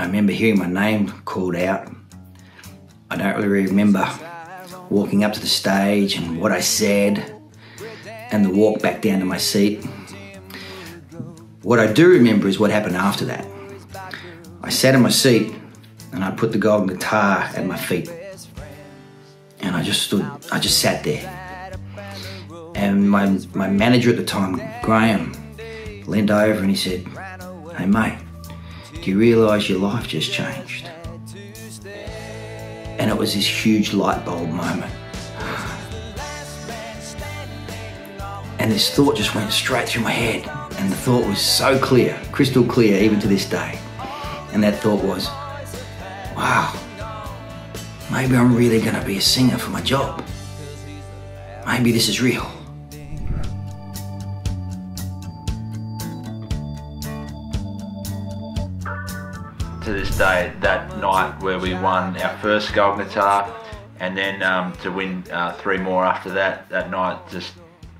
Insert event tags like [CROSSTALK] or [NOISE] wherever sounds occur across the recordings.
I remember hearing my name called out. I don't really remember walking up to the stage and what I said and the walk back down to my seat. What I do remember is what happened after that. I sat in my seat and I put the golden guitar at my feet. And I just stood, I just sat there. And my, my manager at the time, Graham, leaned over and he said, Hey mate, do you realise your life just changed? And it was this huge light bulb moment. And this thought just went straight through my head. And the thought was so clear, crystal clear, even to this day. And that thought was, wow, maybe I'm really going to be a singer for my job. Maybe this is real. To this day, that night where we won our first gold guitar, and then um, to win uh, three more after that, that night just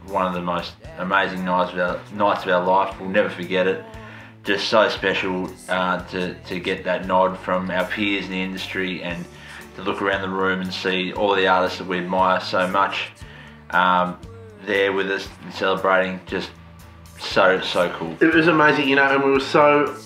one of the most amazing nights of our, nights of our life. We'll never forget it. Just so special uh, to, to get that nod from our peers in the industry and to look around the room and see all the artists that we admire so much um, there with us and celebrating. Just so, so cool. It was amazing, you know, and we were so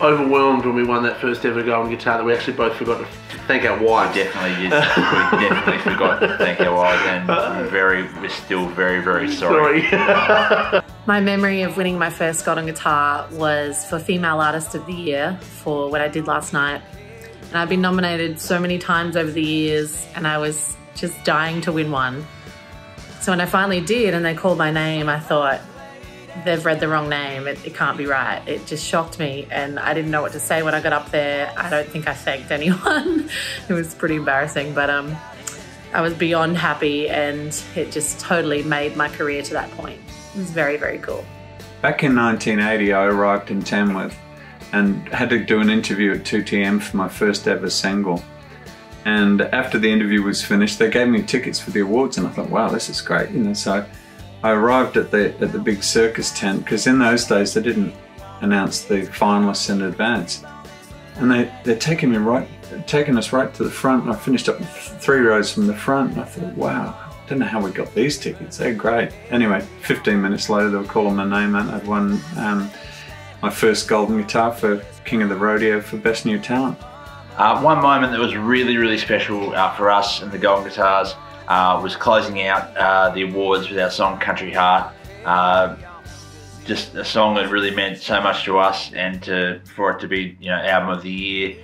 overwhelmed when we won that first ever golden guitar that we actually both forgot to thank our wives. Definitely did. we definitely forgot to thank our wives and we're very, we're still very, very sorry. Sorry. [LAUGHS] My memory of winning my first golden guitar was for Female Artist of the Year for what I did last night. And I've been nominated so many times over the years and I was just dying to win one. So when I finally did and they called my name, I thought, they've read the wrong name. It, it, can't be right. It just shocked me, and I didn't know what to say when I got up there. I don't think I thanked [LAUGHS] anyone. it was pretty embarrassing, but um, I was beyond happy, and it just totally made my career to that point. It was very, very cool. Back in 1980, I arrived in Tamworth and had to do an interview at 2TM for my first ever single. And after the interview was finished, they gave me tickets for the awards, and I thought, wow, this is great, you know. So I arrived at the at the big circus tent because in those days they didn't announce the finalists in advance, and they they're taking me right, taking us right to the front. And I finished up three rows from the front, and I thought, wow, I don't know how we got these tickets. They're great. Anyway, 15 minutes later they were calling my name and I'd won um, my first golden guitar for King of the Rodeo for Best New Talent. Uh, one moment that was really, really special uh, for us and the Golden Guitars uh, was closing out uh, the awards with our song Country Heart. Uh, just a song that really meant so much to us and to, for it to be you know album of the year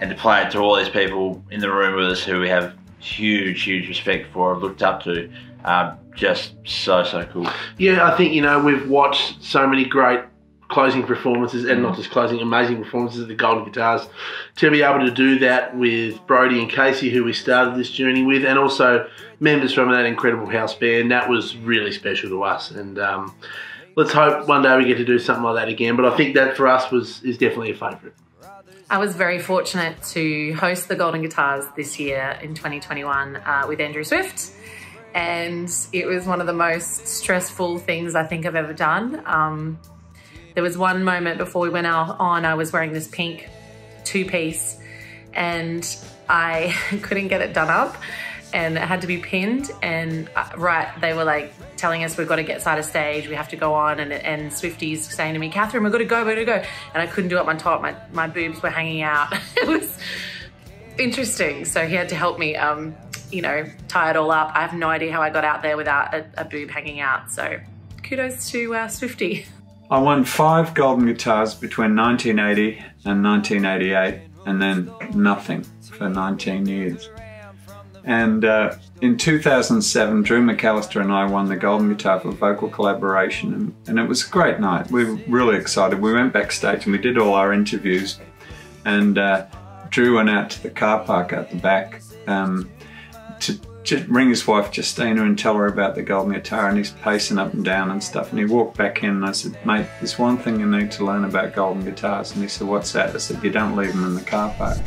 and to play it to all these people in the room with us who we have huge, huge respect for, looked up to. Um, just so, so cool. Yeah, I think, you know, we've watched so many great closing performances and not just closing, amazing performances of the Golden Guitars. To be able to do that with Brody and Casey, who we started this journey with, and also members from that incredible house band, that was really special to us. And um, let's hope one day we get to do something like that again. But I think that for us was is definitely a favourite. I was very fortunate to host the Golden Guitars this year in 2021 uh, with Andrew Swift. And it was one of the most stressful things I think I've ever done. Um, there was one moment before we went out on, I was wearing this pink two piece and I [LAUGHS] couldn't get it done up and it had to be pinned and uh, right they were like telling us we've got to get side of stage we have to go on and, and Swifty's saying to me Catherine we've got to go we've got to go. And I couldn't do it on top my, my boobs were hanging out. [LAUGHS] It was interesting. So he had to help me um, you know tie it all up. I have no idea how I got out there without a, a boob hanging out. So kudos to uh, Swifty [LAUGHS] I won five golden guitars between 1980 and 1988, and then nothing for 19 years. And uh, in 2007, Drew McAlister and I won the Golden Guitar for vocal collaboration, and, and, it was a great night. We were really excited. We went backstage and we did all our interviews, and uh, Drew went out to the car park at the back um, to ring his wife Justina and tell her about the golden guitar and he's pacing up and down and stuff. And he walked back in and I said mate there's one thing you need to learn about golden guitars. And he said what's that? I said you don't leave them in the car park